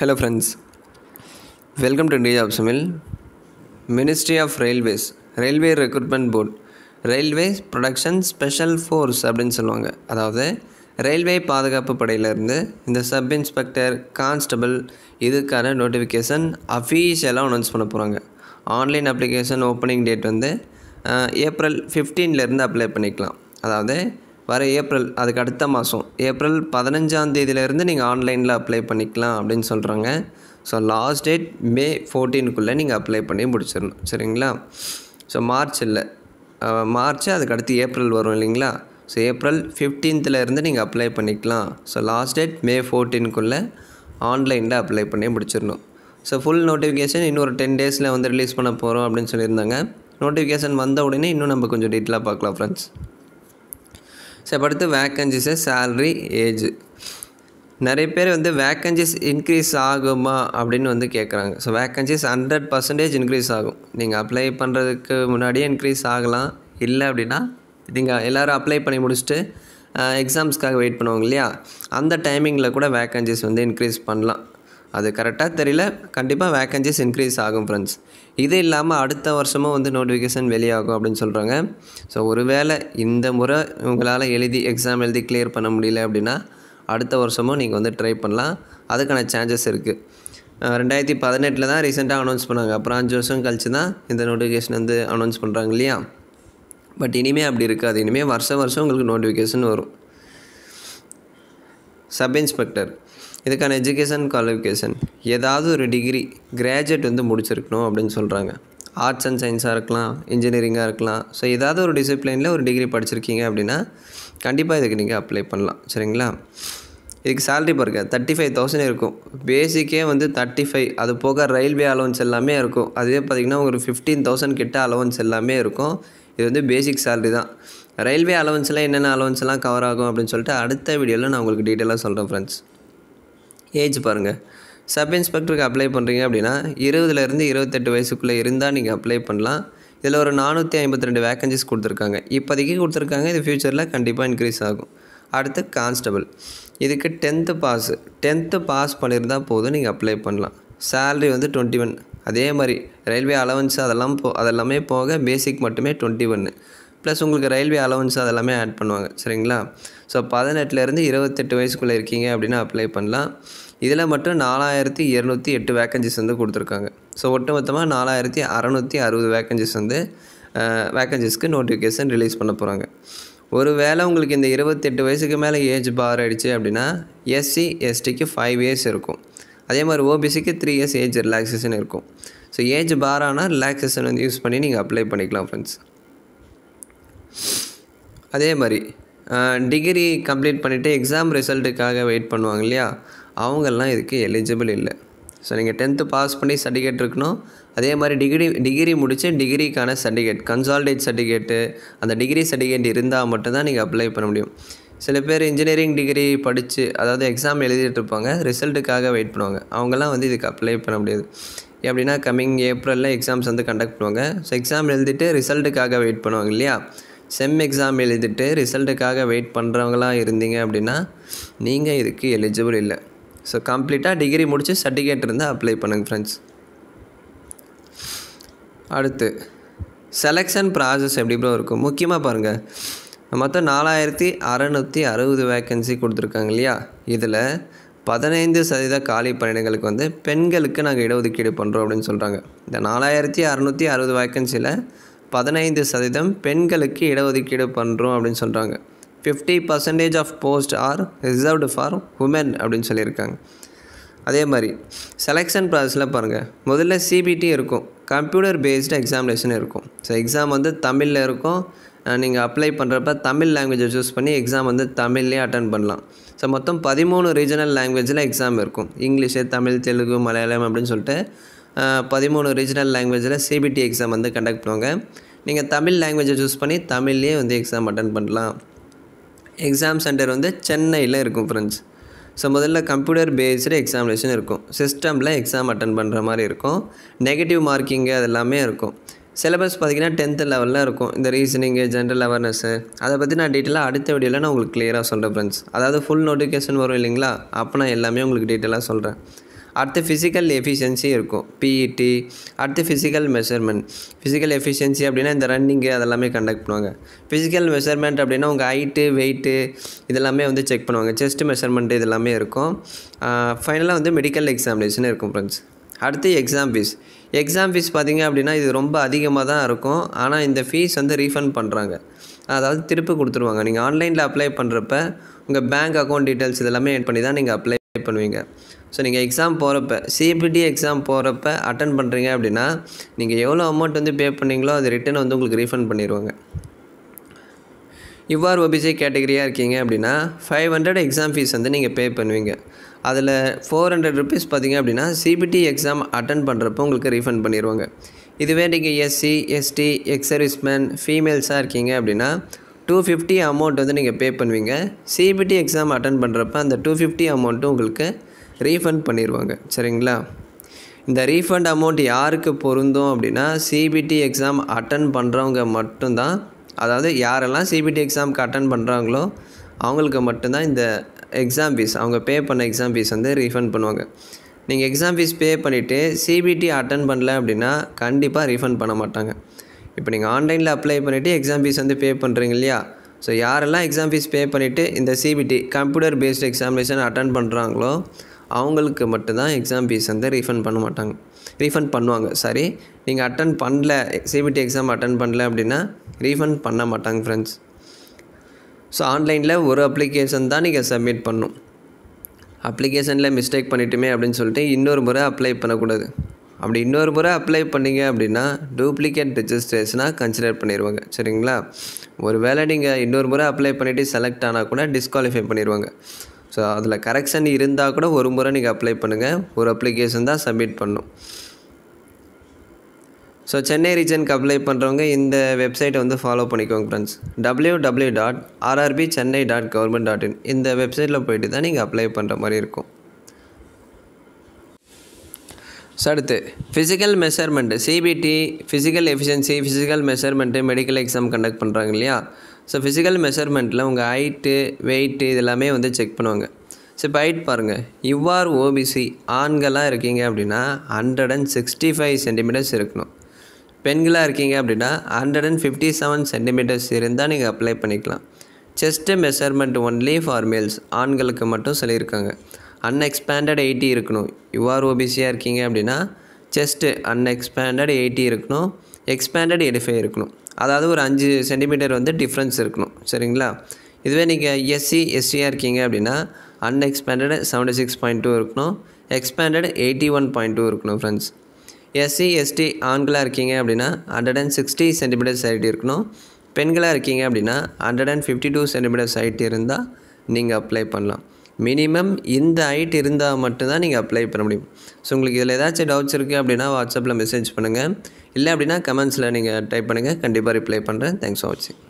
Hello friends, welcome to Day of Samil. Ministry of Railways, Railway Recruitment Board, Railways special force அப்படின்னு சொல்லுவாங்க. அதாவது railway பாதுகாப்பு படையிலேருந்து இந்த சப் இன்ஸ்பெக்டர் கான்ஸ்டபிள் இதுக்கான நோட்டிஃபிகேஷன் அஃபீஷியலாக அனௌன்ஸ் பண்ண போகிறாங்க ஆன்லைன் அப்ளிகேஷன் ஓப்பனிங் டேட் வந்து ஏப்ரல் ஃபிஃப்டீன்லேருந்து அப்ளை பண்ணிக்கலாம். அதாவது வர ஏப்ரல் அதுக்கு அடுத்த மாதம் ஏப்ரல் பதினஞ்சாம் தேதியிலேருந்து நீங்கள் ஆன்லைனில் அப்ளை பண்ணிக்கலாம் அப்படின்னு சொல்கிறாங்க ஸோ லாஸ்ட் டேட் மே ஃபோர்டீனுக்குள்ளே நீங்கள் அப்ளை பண்ணி முடிச்சிடணும். சரிங்களா? ஸோ மார்ச் இல்லை. மார்ச் அதுக்கு அடுத்து ஏப்ரல் வரும் இல்லைங்களா? ஸோ ஏப்ரல் 15th ல இருந்து நீங்கள் அப்ளை பண்ணிக்கலாம். ஸோ லாஸ்ட் டேட் மே ஃபோர்டீனுக்குள்ளே ஆன்லைனில் அப்ளை பண்ணி முடிச்சிடணும். ஸோ ஃபுல் நோட்டிஃபிகேஷன் இன்னொரு டென் டேஸில் வந்து ரிலீஸ் பண்ண போகிறோம் அப்படின்னு சொல்லியிருந்தாங்க. நோட்டிஃபிகேஷன் வந்த உடனே இன்னும் நம்ம கொஞ்சம் டீட்டெயிலாக பார்க்கலாம் ஃப்ரெண்ட்ஸ் ஸோ அடுத்து வேக்கன்சிஸு சேல்ரி ஏஜ் நிறைய பேர் வந்து வேக்கன்சிஸ் இன்க்ரீஸ் ஆகுமா அப்படின்னு வந்து கேட்குறாங்க so vacancies hundred percentage increase ஆகும். நீங்கள் அப்ளை பண்ணுறதுக்கு முன்னாடியே இன்க்ரீஸ் ஆகலாம். இல்லை அப்படின்னா நீங்கள் எல்லோரும் அப்ளை பண்ணி முடிச்சுட்டு எக்ஸாம்ஸ்க்காக வெயிட் பண்ணுவாங்க இல்லையா? அந்த டைமிங்கில் கூட வேக்கன்சிஸ் வந்து இன்க்ரீஸ் பண்ணலாம். அது கரெக்டாக தெரியல. கண்டிப்பாக வேக்கன்சிஸ் இன்க்ரீஸ் ஆகும் ஃப்ரெண்ட்ஸ் இது இல்லாமல் அடுத்த வருஷமும் வந்து நோட்டிஃபிகேஷன் வெளியாகும் அப்படின்னு சொல்கிறாங்க ஸோ ஒருவேளை இந்த முறை உங்களால் எழுதி எக்ஸாம் எழுதி கிளியர் பண்ண முடியல அப்படின்னா அடுத்த வருஷமும் நீங்கள் வந்து ட்ரை பண்ணலாம். அதுக்கான சான்சஸ் இருக்குது ரெண்டாயிரத்தி பதினெட்டில் தான் ரீசெண்டாக அனௌன்ஸ் பண்ணாங்க. அப்புறம் அஞ்சு வருஷம் கழிச்சு தான் இந்த நோட்டிஃபிகேஷன் வந்து அனௌன்ஸ் பண்ணுறாங்க இல்லையா? பட் இனிமேல் அப்படி இருக்காது. இனிமேல் வருஷம் வருஷம் உங்களுக்கு நோட்டிஃபிகேஷன் வரும். சப் இன்ஸ்பெக்டர் இதுக்கான எஜுகேஷன் குவாலிஃபிகேஷன் ஏதாவது ஒரு டிகிரி கிராஜுவேட் வந்து முடிச்சிருக்கணும் அப்படின்னு சொல்கிறாங்க ஆர்ட்ஸ் அண்ட் சயின்ஸாக இருக்கலாம் இன்ஜினியரிங்காக இருக்கலாம். ஸோ ஏதாவது ஒரு டிசிப்ளினில் ஒரு டிகிரி படிச்சிருக்கீங்க அப்படின்னா கண்டிப்பாக இதுக்கு நீங்கள் அப்ளை பண்ணலாம். சரிங்களா? இதுக்கு சேல்ரி பாருங்க தேர்ட்டி ஃபைவ் தௌசண்ட் இருக்கும் பேசிக்கே வந்து தேர்ட்டி ஃபைவ் அது போக ரயில்வே அலவன்ஸ் எல்லாமே இருக்கும். அதுவே பார்த்திங்கன்னா ஒரு ஃபிஃப்டீன் தௌசண்ட் கிட்ட அலவன்ஸ் எல்லாமே இருக்கும். இது வந்து பேசிக் சேல்ரி தான். ரயில்வே அலவன்ஸ்லாம் என்னென்ன அலவன்ஸ்லாம் கவர் ஆகும் அப்படின்னு சொல்லிட்டு அடுத்த வீடியோவில் நான் உங்களுக்கு டீட்டெயிலாக சொல்கிறேன் ஃப்ரெண்ட்ஸ் ஏஜ் பாருங்கள் சப் இன்ஸ்பெக்டருக்கு அப்ளை பண்ணுறீங்க அப்படின்னா இருபதுலேருந்து இருபத்தெட்டு வயசுக்குள்ளே இருந்தால் நீங்கள் அப்ளை பண்ணலாம். இதில் ஒரு நானூற்றி ஐம்பத்தி ரெண்டு வேக்கன்சிஸ் கொடுத்துருக்காங்க. இப்போதைக்கு கொடுத்துருக்காங்க இது ஃப்யூச்சரில் கண்டிப்பாக இன்க்ரீஸ் ஆகும். அடுத்து கான்ஸ்டபிள் இதுக்கு டென்த்து பாஸு டென்த்து பாஸ் பண்ணியிருந்தால் போதும் நீங்கள் அப்ளை பண்ணலாம். சேலரி வந்து டுவெண்ட்டி ஒன் அதே மாதிரி ரயில்வே அலவன்ஸ் அதெல்லாம் போ அதெல்லாமே போக பேசிக் மட்டுமே டுவெண்ட்டி ஒன்று ப்ளஸ் உங்களுக்கு ரயில்வே அலவன்ஸ் அதெல்லாமே ஆட் பண்ணுவாங்க சரிங்களா? ஸோ பதினெட்டுலேருந்து இருபத்தெட்டு வயசுக்குள்ளே இருக்கீங்க அப்படின்னா அப்ளை பண்ணலாம். இதில் மட்டும் நாலாயிரத்தி இரநூத்தி எட்டு வேக்கன்சிஸ் வந்து கொடுத்துருக்காங்க. ஸோ ஒட்டுமொத்தமாக நாலாயிரத்தி அறநூற்றி அறுபது வேக்கன்சிஸ் வந்து வேக்கன்சிஸ்க்கு நோட்டிஃபிகேஷன் ரிலீஸ் பண்ண போகிறாங்க ஒரு வேளை உங்களுக்கு இந்த இருபத்தெட்டு வயசுக்கு மேலே ஏஜ் பார் ஆகிடுச்சு அப்படின்னா எஸ்சி எஸ்டிக்கு ஃபைவ் இயர்ஸ் இருக்கும். அதே மாதிரி ஓபிசிக்கு த்ரீ இயர்ஸ் ஏஜ் ரிலாக்ஸேஷன் இருக்கும். ஸோ ஏஜ் பார் ஆனால் ரிலாக்ஸேஷன் வந்து யூஸ் பண்ணி நீங்கள் அப்ளை பண்ணிக்கலாம் ஃப்ரெண்ட்ஸ் அதே மாதிரி டிகிரி கம்ப்ளீட் பண்ணிவிட்டு எக்ஸாம் ரிசல்ட்டுக்காக வெயிட் பண்ணுவாங்க இல்லையா? அவங்கெல்லாம் இதுக்கு எலிஜிபிள் இல்லை. ஸோ நீங்கள் டென்த்து பாஸ் பண்ணி சர்டிஃபிகேட் இருக்கணும். அதே மாதிரி டிகிரி டிகிரி முடித்து டிகிரிக்கான சர்டிஃபிகேட் கன்சால்டேட் சர்டிஃபிகேட்டு அந்த டிகிரி சர்டிஃபிகேட் இருந்தால் மட்டும்தான் நீங்கள் அப்ளை பண்ண முடியும். சில பேர் இன்ஜினியரிங் டிகிரி படித்து அதாவது எக்ஸாம் எழுதிட்டு இருப்பாங்க ரிசல்ட்டுக்காக வெயிட் பண்ணுவாங்க. அவங்கெல்லாம் வந்து இதுக்கு அப்ளை பண்ண முடியாது. எப்படின்னா கம்மிங் ஏப்ரலில் எக்ஸாம்ஸ் வந்து கண்டக்ட் பண்ணுவாங்க. ஸோ எக்ஸாம் எழுதிட்டு ரிசல்ட்டுக்காக வெயிட் பண்ணுவாங்க இல்லையா? செம் எக்ஸாம் எழுதிட்டு ரிசல்ட்டுக்காக வெயிட் பண்ணுறவங்களாம் இருந்தீங்க அப்படின்னா நீங்கள் இதுக்கு எலிஜிபிள் இல்லை. ஸோ கம்ப்ளீட்டாக டிகிரி முடித்து சர்டிஃபிகேட் இருந்தால் அப்ளை பண்ணுங்கள் ஃப்ரெண்ட்ஸ் அடுத்து செலெக்ஷன் ப்ராசஸ் எப்படி ப்ரோ இருக்கும்? முக்கியமாக பாருங்கள் மொத்தம் நாலாயிரத்தி அறநூற்றி அறுபது வேக்கன்சி கொடுத்துருக்காங்க இல்லையா? இதில் பதினைந்து சதவீத காலி பணியிடங்களுக்கு வந்து பெண்களுக்கு நாங்கள் இடஒதுக்கீடு பண்ணுறோம் அப்படின்னு சொல்கிறாங்க இந்த நாலாயிரத்தி அறநூற்றி அறுபது வேக்கன்சியில் பதினைந்து சதவீதம் பெண்களுக்கு இடஒதுக்கீடு பண்ணுறோம் அப்படின்னு சொல்கிறாங்க fifty percentage of post are reserved for women அப்படின்னு சொல்லியிருக்காங்க. அதே மாதிரி செலெக்ஷன் ப்ராசஸில் பாருங்கள் முதல்ல சிபிடி இருக்கும். கம்ப்யூட்டர் பேஸ்டு எக்ஸாமினேஷன் இருக்கும். ஸோ எக்ஸாம் வந்து தமிழில் இருக்கும். நீங்கள் அப்ளை பண்ணுறப்ப தமிழ் லாங்குவேஜை சூஸ் பண்ணி எக்ஸாம் வந்து தமிழ்லேயே அட்டன் பண்ணலாம். ஸோ மொத்தம் பதிமூணு ரீஜனல் லாங்குவேஜில் எக்ஸாம் இருக்கும். இங்கிலீஷு தமிழ் தெலுங்கு மலையாளம் அப்படின்னு சொல்லிட்டு பதிமூணு ரீஜனல் லாங்குவேஜில் சிபிடி எக்ஸாம் வந்து கண்டக்ட் பண்ணுவாங்க. நீங்கள் தமிழ் லாங்குவேஜை சூஸ் பண்ணி தமிழ்லேயே வந்து எக்ஸாம் அட்டன் பண்ணலாம். எக்ஸாம் சென்டர் வந்து சென்னையில் இருக்கும் ஃப்ரெண்ட்ஸ் ஸோ முதல்ல கம்ப்யூட்டர் பேஸ்டு எக்ஸாமினேஷன் இருக்கும். சிஸ்டமில் எக்ஸாம் அட்டன் பண்ணுற மாதிரி இருக்கும். நெகட்டிவ் மார்க்கிங்கு அது எல்லாமே இருக்கும் சிலபஸ் பார்த்திங்கன்னா டென்த்து லெவலில் இருக்கும். இந்த ரீசனிங்கு ஜென்ரல் அவேர்னஸ்ஸு அதை பற்றி நான் டீட்டெயிலாக அடுத்த வீடியோவில் நான் உங்களுக்கு கிளியராக சொல்கிறேன் ஃப்ரெண்ட்ஸ் அதாவது ஃபுல் நோட்டிஃபிகேஷன் வரும் இல்லைங்களா? அப்போ நான் எல்லாமே உங்களுக்கு டீட்டெயிலாக சொல்கிறேன் அடுத்து ஃபிசிக்கல் எஃபிஷியன்சி இருக்கும். பிஇடி அடுத்து ஃபிசிக்கல் மெஷர்மெண்ட் ஃபிசிக்கல் எஃபிஷியன்சி அப்படின்னா இந்த ரன்னிங்கு அதெல்லாமே கண்டக்ட் பண்ணுவாங்க. ஃபிசிக்கல் மெஷர்மெண்ட் அப்படின்னா உங்கள் ஹைட்டு வெயிட்டு இதெல்லாமே வந்து செக் பண்ணுவாங்க. செஸ்ட் மெஷர்மெண்ட் இதெல்லாமே இருக்கும். ஃபைனலாக வந்து மெடிக்கல் எக்ஸாமினேஷன் இருக்கும் ஃப்ரெண்ட்ஸ் அடுத்து எக்ஸாம் ஃபீஸ் எக்ஸாம் ஃபீஸ் பார்த்தீங்க அப்படின்னா இது ரொம்ப அதிகமாக தான் இருக்கும். ஆனால் இந்த ஃபீஸ் வந்து ரீஃபண்ட் பண்ணுறாங்க அதாவது திருப்பி கொடுத்துருவாங்க. நீங்கள் ஆன்லைனில் அப்ளை பண்ணுறப்ப உங்கள் பேங்க் அக்கௌண்ட் டீட்டெயில்ஸ் இதெல்லாமே ஆட் பண்ணி தான் நீங்கள் அப்ளை பண்ணுவீங்க. ஸோ நீங்கள் எக்ஸாம் போகிறப்ப சிபிடி எக்ஸாம் போகிறப்ப அட்டன் பண்ணுறீங்க அப்படின்னா நீங்கள் எவ்வளோ அமௌண்ட் வந்து பே பண்ணீங்களோ அது ரிட்டன் வந்து உங்களுக்கு ரீஃபண்ட் பண்ணிடுவாங்க இவ்வாறு ஓபிசி கேட்டகரியாக இருக்கீங்க அப்படின்னா ஃபைவ் ஹண்ட்ரட் எக்ஸாம் ஃபீஸ் வந்து நீங்கள் பே பண்ணுவீங்க. அதில் ஃபோர் ஹண்ட்ரட் ருபீஸ் பார்த்தீங்க அப்படின்னா சிபிடி எக்ஸாம் அட்டன் பண்ணுறப்போ உங்களுக்கு ரீஃபண்ட் பண்ணிடுவாங்க இதுவே நீங்கள் எஸ்சி எஸ்டி எக்ஸ் சர்வீஸ்மேன் ஃபீமேல்ஸாக இருக்கீங்க அப்படின்னா டூ ஃபிஃப்டி அமௌண்ட் வந்து நீங்கள் பே பண்ணுவீங்க. சிபிடி எக்ஸாம் அட்டன் பண்ணுறப்ப அந்த டூ ஃபிஃப்டி அமௌண்ட்டும் உங்களுக்கு ரீஃபண்ட் பண்ணிடுவாங்க சரிங்களா? இந்த ரீஃபண்ட் அமௌண்ட் யாருக்கு பொருந்தும் அப்படின்னா சிபிடி எக்ஸாம் அட்டன் பண்ணுறவங்க மட்டும்தான். அதாவது யாரெல்லாம் சிபிடி எக்ஸாமுக்கு அட்டன் பண்ணுறாங்களோ அவங்களுக்கு மட்டும்தான் இந்த எக்ஸாம் ஃபீஸ் அவங்க பே பண்ண எக்ஸாம் ஃபீஸ் வந்து ரீஃபண்ட் பண்ணுவாங்க. நீங்கள் எக்ஸாம் ஃபீஸ் பே பண்ணிவிட்டு சிபிடி அட்டன் பண்ணல அப்படின்னா கண்டிப்பாக ரீஃபண்ட் பண்ண மாட்டாங்க. இப்போ நீங்கள் ஆன்லைனில் அப்ளை பண்ணிவிட்டு எக்ஸாம் ஃபீஸ் வந்து பே பண்ணுறீங்க இல்லையா? ஸோ யாரெல்லாம் எக்ஸாம் ஃபீஸ் பே பண்ணிவிட்டு இந்த CBT computer based examination attend பண்ணுறாங்களோ அவங்களுக்கு மட்டும்தான் எக்ஸாம் ஃபீஸ் வந்து ரீஃபண்ட் பண்ண மாட்டாங்க. ரீஃபண்ட் பண்ணுவாங்க. சாரி நீங்கள் அட்டன் பண்ணல சிபிடி எக்ஸாம் அட்டன் பண்ணல அப்படின்னா ரீஃபண்ட் பண்ண மாட்டாங்க ஃப்ரெண்ட்ஸ் ஸோ ஆன்லைனில் ஒரு அப்ளிகேஷன் தான் நீங்கள் சப்மிட் பண்ணும். அப்ளிகேஷனில் மிஸ்டேக் பண்ணிட்டுமே அப்படின்னு சொல்லிட்டு இன்னொரு முறை அப்ளை பண்ணக்கூடாது. அப்படி இன்னொரு முறை அப்ளை பண்ணிங்க அப்படின்னா டூப்ளிகேட் ரிஜிஸ்ட்ரேஷனாக கன்சிடர் பண்ணிடுவாங்க சரிங்களா? ஒரு வேளை நீங்கள் இன்னொரு முறை அப்ளை பண்ணிவிட்டு செலக்ட் ஆனால் கூட டிஸ்குவாலிஃபை பண்ணிடுவாங்க ஸோ அதில் கரெக்ஷன் இருந்தால் கூட ஒரு முறை நீங்கள் அப்ளை பண்ணுங்கள் ஒரு அப்ளிகேஷன் தான் சப்மிட் பண்ணும். ஸோ சென்னை ரீஜனுக்கு அப்ளை பண்ணுறவங்க இந்த வெப்சைட்டை வந்து ஃபாலோ பண்ணிக்கோங்க friends W W dot RRB Chennai dot government dot in இந்த வெப்சைட்டில் போயிட்டு தான் நீங்கள் அப்ளை பண்ணுற மாதிரி இருக்கும். ஸோ அடுத்து physical measurement CBT physical efficiency physical measurement medical exam conduct பண்ணுறாங்க இல்லையா? ஸோ ஃபிசிக்கல் மெஷர்மெண்ட்டில் உங்கள் ஹைட்டு வெயிட்டு இதெல்லாமே வந்து செக் பண்ணுவாங்க. ஸோ இப்போ ஹைட் பாருங்கள் இவ்வாறு ஓபிசி ஆண்களாக இருக்கீங்க அப்படின்னா hundred and sixty five centimetres இருக்கணும். பெண்களாக இருக்கீங்க அப்படின்னா hundred and fifty seven centimetres இருந்தால் நீங்கள் அப்ளை பண்ணிக்கலாம். Chest measurement only for males ஆண்களுக்கு மட்டும் சொல்லியிருக்காங்க. அன்எக்ஸ்பேண்டட் எயிட்டி இருக்கணும். யூஆர் ஓபிசியாக இருக்கீங்க அப்படின்னா செஸ்ட்டு அன்எக்ஸ்பேண்டட் எயிட்டி இருக்கணும். எக்ஸ்பேண்டட் எயிட்டி ஃபைவ் இருக்கணும். அதாவது ஒரு அஞ்சு சென்டிமீட்டர் வந்து டிஃப்ரென்ஸ் இருக்கணும். சரிங்களா? இதுவே நீங்கள் எஸ்சி எஸ்டியாக இருக்கீங்க அப்படின்னா unexpanded seventy six point two இருக்கணும் expanded eighty one point two இருக்கணும் ஃப்ரெண்ட்ஸ் எஸ்சி எஸ்டி ஆண்களாக இருக்கீங்க அப்படின்னா hundred and sixty centimeters height இருக்கணும். பெண்களாக இருக்கீங்க அப்படின்னா hundred and fifty two centimeters height இருந்தால் நீங்கள் அப்ளை பண்ணலாம். மினிமம் இந்த ஹைட் இருந்தால் மட்டும்தான் நீங்கள் அப்ளை பண்ண முடியும். ஸோ உங்களுக்கு இதில் ஏதாச்சும் டவுட்ஸ் இருக்குது அப்படின்னா வாட்ஸ்அப்பில் மெசேஜ் பண்ணுங்கள் இல்லை அப்படின்னா கமெண்ட்ஸில் நீங்கள் டைப் பண்ணுங்கள் கண்டிப்பாக ரிப்ளை பண்ணுறேன். தேங்க்ஸ் ஃபார் வாட்சிங்